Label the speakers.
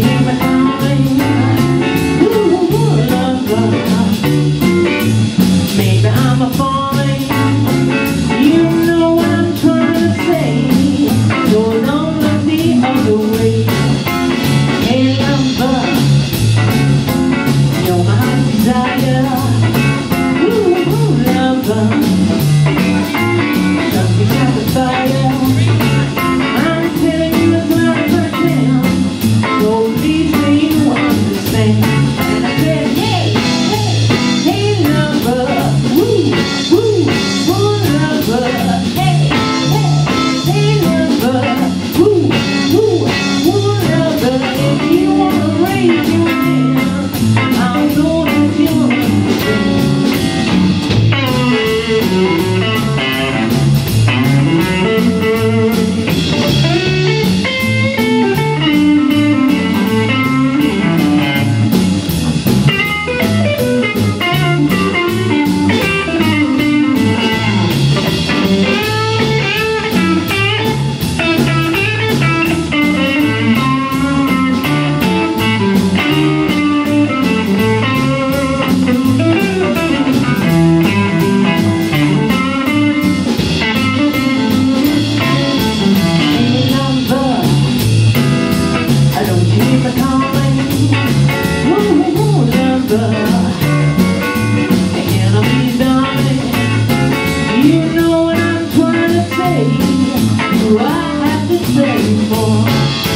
Speaker 1: human Une femme